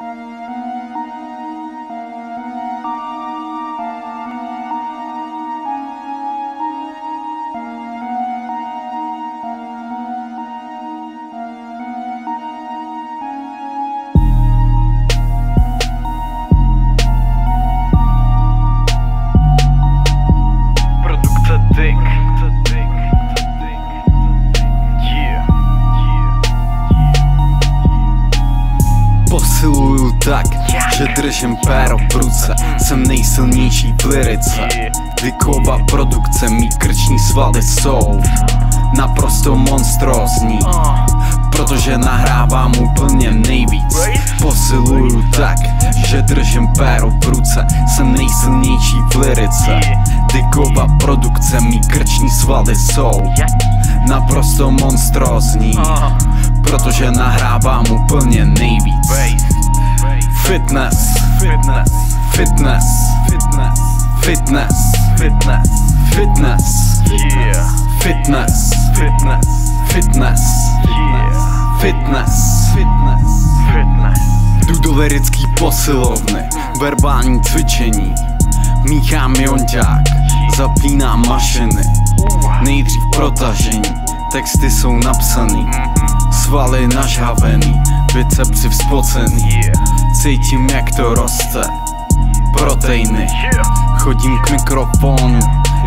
Produkce Posiluju tak, že držím péro v ruce. Jsem nejsilnější v lirice. Dykova produkce, mý krční svaly jsou Naprosto monstrózní Protože nahrávám úplně nejvíc. Posiluju tak, že držím péro v ruce. Jsem nejsilnější v lirice. Dykova produkce, mý krční svaly jsou Naprosto monstrózní Protože nahrávám úplně nejvíc Fitness, Fitness. fitness, Fitness. fitness, Fitness. fitness, fitness, Fitness. fitness, Yeah. fitness, Fitness. Fitness. Jdu do lirický posilovny, verbální cvičení Míchám jonťák, zapínám mašiny Nejdřív protažení, texty jsou napsaný Svaly nažhavený, bicepsy vzpocený. Cítím jak to roste, proteiny. Chodím k mikrofonu,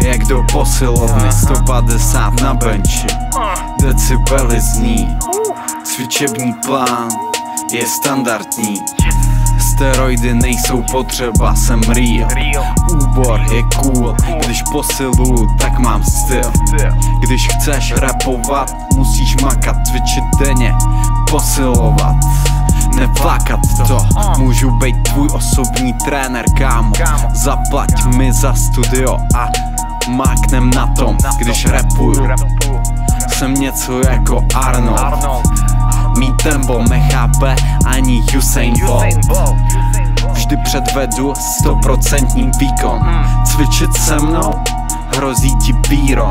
jak do posilovny 150 na benči, decibely zní Cvičební plán je standardní Steroidy nejsou potřeba, jsem Real. Úbor je cool, když posiluju, tak mám styl. Když chceš rapovat, musíš makat, cvičit denně, posilovat Neflakat to, můžu být tvůj osobní trenér, kámo. Zaplať mi za studio a máknem na tom, když rapuju Rapu. Jsem něco jako Arnold. Mý tempo nechápe ani Usain Bolt předvedu stoprocentní výkon. Cvičit se mnou hrozí ti píro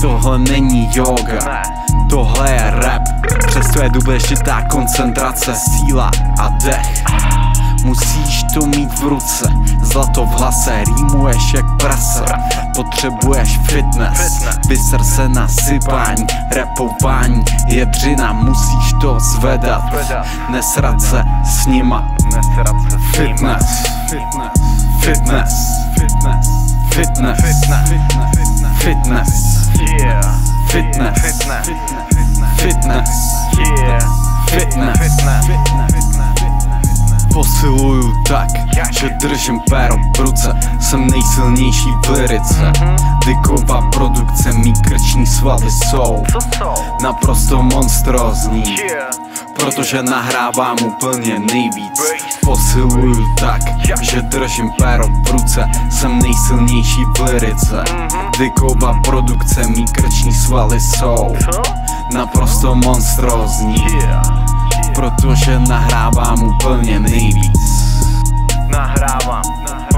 Tohle není yoga. Tohle je rap. Přesto je důležitá koncentrace, síla a dech Musíš to mít v ruce Zlato v hlase, rýmuješ jak prase Potřebuješ fitness. Vyser se na sypání, repování Jedřina, musíš to zvedat. Nesrat se s nima. Fitness Fitness Fitness Fitness Fitness. Fitness. Fitness Fitness. Fitness Yeah. Fitness Fitness. Posiluju tak, že držím péro v ruce. Jsem nejsilnější v lirice Dykova produkce, mý krční svaly jsou? Naprosto monstrózní. Protože nahrávám úplně nejvíc. Posiluju tak, že držím péro v ruce. Jsem nejsilnější v lirice Dykova produkce, mý krční svaly jsou? Naprosto monstrózní. Protože nahrávám úplně nejvíc. Nahrávám úplně